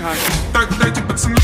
Как Так, дайте пацаны.